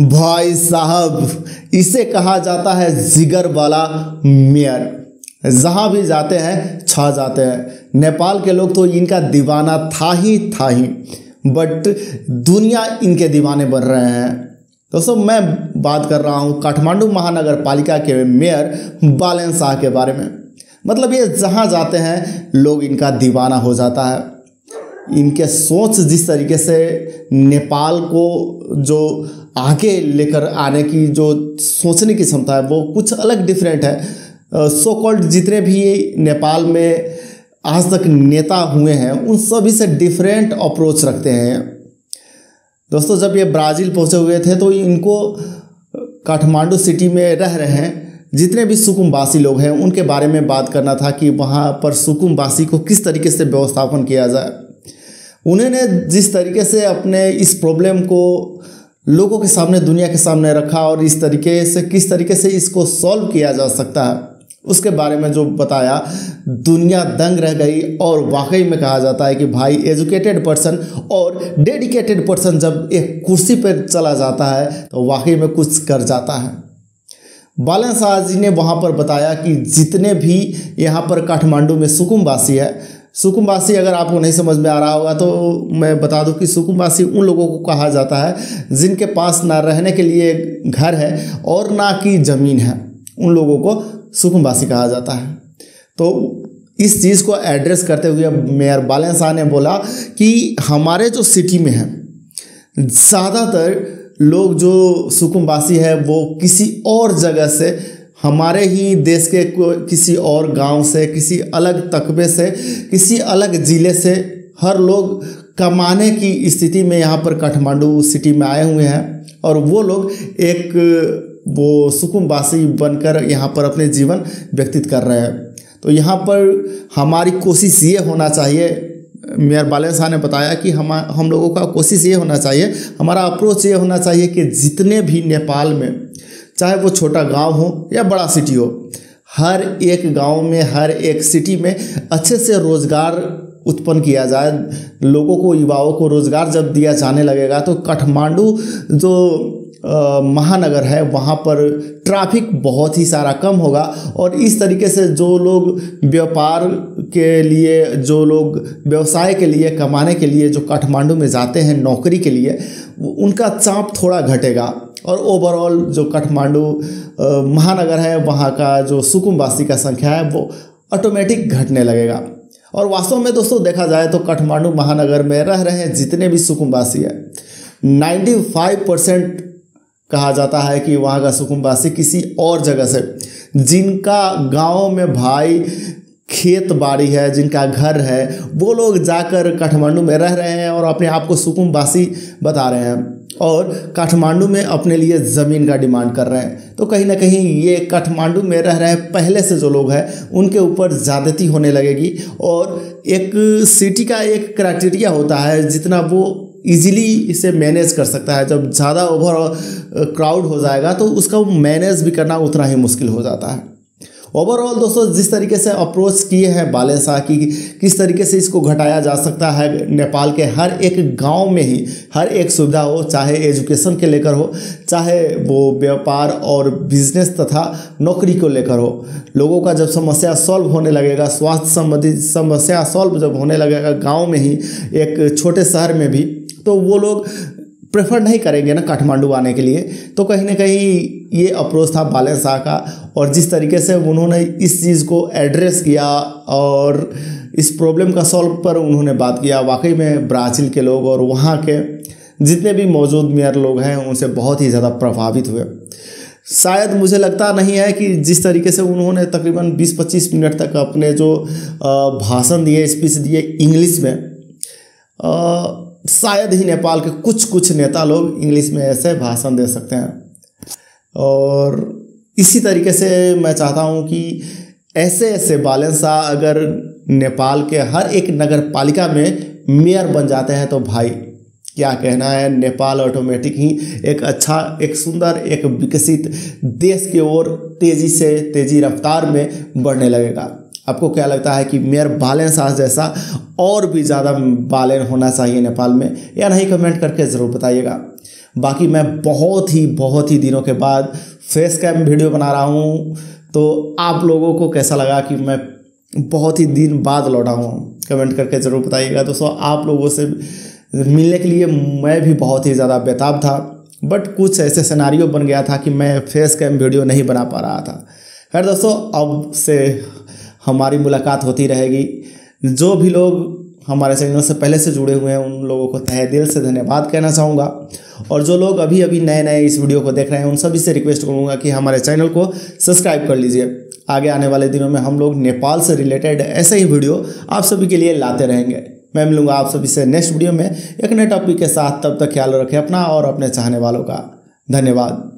भाई साहब, इसे कहा जाता है जिगर वाला मेयर। जहाँ भी जाते हैं, छा जाते हैं। नेपाल के लोग तो इनका दीवाना था ही था ही। बट दुनिया इनके दीवाने बन रहे हैं। दोस्तों, मैं बात कर रहा हूँ काठमांडू महानगर पालिका के मेयर बालन शाह के बारे में। मतलब ये जहाँ जाते हैं, लोग इनका दीवाना हो जाता है। इनके सोच जिस तरीके से नेपाल को जो आगे लेकर आने की जो सोचने की क्षमता है, वो कुछ अलग डिफरेंट है। सो कॉल्ड जितने भी नेपाल में आज तक नेता हुए हैं, उन सभी से डिफरेंट अप्रोच रखते हैं। दोस्तों, जब ये ब्राज़ील पहुँचे हुए थे तो इनको काठमांडू सिटी में रह रहे हैं। जितने भी सुकुमवासी लोग हैं, उनके बारे में बात करना था कि वहाँ पर सुकुमवासी को किस तरीके से व्यवस्थापन किया जाए। उन्होंने जिस तरीके से अपने इस प्रॉब्लम को लोगों के सामने, दुनिया के सामने रखा और इस तरीके से, किस तरीके से इसको सॉल्व किया जा सकता है, उसके बारे में जो बताया, दुनिया दंग रह गई और वाकई में कहा जाता है कि भाई एजुकेटेड पर्सन और डेडिकेटेड पर्सन जब एक कुर्सी पर चला जाता है तो वाकई में कुछ कर जाता है। बालन शाह जी ने वहाँ पर बताया कि जितने भी यहाँ पर काठमांडू में सुकुमवासी है सुकुमवासी अगर आपको नहीं समझ में आ रहा होगा तो मैं बता दूँ कि सुकुमवासी उन लोगों को कहा जाता है जिनके पास ना रहने के लिए घर है और ना कि ज़मीन है। उन लोगों को सुकुमवासी कहा जाता है। तो इस चीज़ को एड्रेस करते हुए मेयर बालन शाह ने बोला कि हमारे जो सिटी में है, ज़्यादातर लोग जो सुकुमवासी है वो किसी और जगह से हमारे ही देश के किसी और गाँव से, किसी अलग तकबे से, किसी अलग ज़िले से हर लोग कमाने की स्थिति में यहाँ पर काठमांडू सिटी में आए हुए हैं और वो लोग एक, वो सुकुमवासी बनकर यहाँ पर अपने जीवन व्यतीत कर रहे हैं। तो यहाँ पर हमारी कोशिश ये होना चाहिए, मेयर बालन शाह ने बताया कि हम हम लोगों का कोशिश ये होना चाहिए, हमारा अप्रोच ये होना चाहिए कि जितने भी नेपाल में चाहे वो छोटा गाँव हो या बड़ा सिटी हो, हर एक गाँव में, हर एक सिटी में अच्छे से रोज़गार उत्पन्न किया जाए। लोगों को, युवाओं को रोज़गार जब दिया जाने लगेगा तो काठमांडू जो महानगर है, वहाँ पर ट्रैफ़िक बहुत ही सारा कम होगा। और इस तरीके से जो लोग व्यापार के लिए, जो लोग व्यवसाय के लिए, कमाने के लिए जो काठमांडू में जाते हैं, नौकरी के लिए उनका चाप थोड़ा घटेगा। और ओवरऑल जो काठमांडू महानगर है, वहाँ का जो सुकुमवासी का संख्या है, वो ऑटोमेटिक घटने लगेगा। और वास्तव में दोस्तों देखा जाए तो काठमांडू महानगर में रह रहे हैं जितने भी सुकुमवासी है। 95 परसेंट कहा जाता है कि वहाँ का सुकुमवासी किसी और जगह से। जिनका गाँव में भाई खेत बाड़ी है, जिनका घर है, वो लोग जाकर काठमांडू में रह रहे हैं और अपने आप को सुकुमवासी बता रहे हैं। और काठमांडू में अपने लिए ज़मीन का डिमांड कर रहे हैं। तो कहीं ना कहीं ये काठमांडू में रह रहे पहले से जो लोग हैं, उनके ऊपर ज़्यादती होने लगेगी और एक सिटी का एक क्राइटेरिया होता है, जितना वो इजीली इसे मैनेज कर सकता है। जब ज़्यादा ओवर क्राउड हो जाएगा तो उसका मैनेज भी करना उतना ही मुश्किल हो जाता है। ओवरऑल दोस्तों, जिस तरीके से अप्रोच किए हैं बाले शाह की, किस तरीके से इसको घटाया जा सकता है नेपाल के हर एक गाँव में ही, हर एक सुविधा हो, चाहे एजुकेशन के लेकर हो, चाहे वो व्यापार और बिज़नेस तथा नौकरी को लेकर हो, लोगों का जब समस्या सॉल्व होने लगेगा, स्वास्थ्य संबंधी समस्या सॉल्व जब होने लगेगा गाँव में ही, एक छोटे शहर में भी तो वो लोग प्रेफर नहीं करेंगे ना काठमांडू आने के लिए। तो कहीं ना कहीं ये अप्रोच था बालन शाह का और जिस तरीके से उन्होंने इस चीज़ को एड्रेस किया और इस प्रॉब्लम का सॉल्व पर उन्होंने बात किया। वाकई में ब्राज़ील के लोग और वहाँ के जितने भी मौजूद मेयर लोग हैं, उनसे बहुत ही ज़्यादा प्रभावित हुए। शायद मुझे लगता नहीं है कि जिस तरीके से उन्होंने तकरीबन 20-25 मिनट तक अपने जो भाषण दिए स्पीच दिए इंग्लिश में शायद ही नेपाल के कुछ कुछ नेता लोग इंग्लिश में ऐसे भाषण दे सकते हैं। और इसी तरीके से मैं चाहता हूँ कि ऐसे ऐसे शाह अगर नेपाल के हर एक नगर पालिका में मेयर बन जाते हैं तो भाई, क्या कहना है? नेपाल ऑटोमेटिक ही एक अच्छा एक सुंदर, एक विकसित देश की ओर तेज़ी से तेज़ी रफ्तार में बढ़ने लगेगा। आपको क्या लगता है कि मेयर बालन शाह जैसा और भी ज़्यादा बालन होना चाहिए नेपाल में? या नहीं कमेंट करके ज़रूर बताइएगा। बाकी मैं बहुत ही बहुत ही दिनों के बाद फेस कैम वीडियो बना रहा हूँ। तो आप लोगों को कैसा लगा कि मैं बहुत ही दिन बाद लौटा हूँ? कमेंट करके ज़रूर बताइएगा। दोस्तों, आप लोगों से मिलने के लिए मैं भी बहुत ही ज़्यादा बेताब था। बट कुछ ऐसे सिनारियो बन गया था कि मैं फेस कैम वीडियो नहीं बना पा रहा था। खैर दोस्तों, अब से हमारी मुलाकात होती रहेगी। जो भी लोग हमारे चैनल से पहले से जुड़े हुए हैं, उन लोगों को तहे दिल से धन्यवाद कहना चाहूँगा। और जो लोग अभी अभी नए नए इस वीडियो को देख रहे हैं, उन सभी से रिक्वेस्ट करूँगा कि हमारे चैनल को सब्सक्राइब कर लीजिए। आगे आने वाले दिनों में हम लोग नेपाल से रिलेटेड ऐसे ही वीडियो आप सभी के लिए लाते रहेंगे। मैं मिलूँगा आप सभी से नेक्स्ट वीडियो में। एक नए टॉपिक के साथ तब तक ख्याल रखें अपना और अपने चाहने वालों का। धन्यवाद।